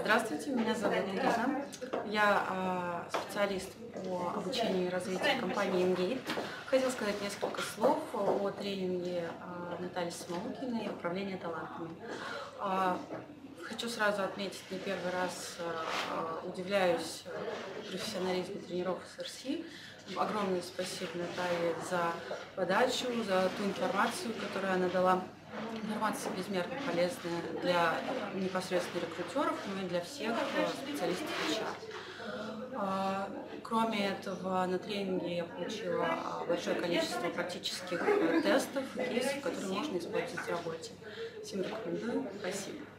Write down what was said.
Здравствуйте, меня зовут Лиза. Я э, специалист по обучению и развитию компании Engate. Хотела сказать несколько слов о тренинге э, Натальи Смолкиной «Управление талантами». Э, хочу сразу отметить, не первый раз э, удивляюсь профессионализму тренеров СРС. Огромное спасибо Наталье за подачу, за ту информацию, которую она дала Информация безмерно полезная для непосредственно рекрутеров, но и для всех э, специалистов HR. Кроме этого, на тренинге я получила большое количество практических э, тестов, кейсов, которые можно использовать в работе. Всем рекомендую. Спасибо.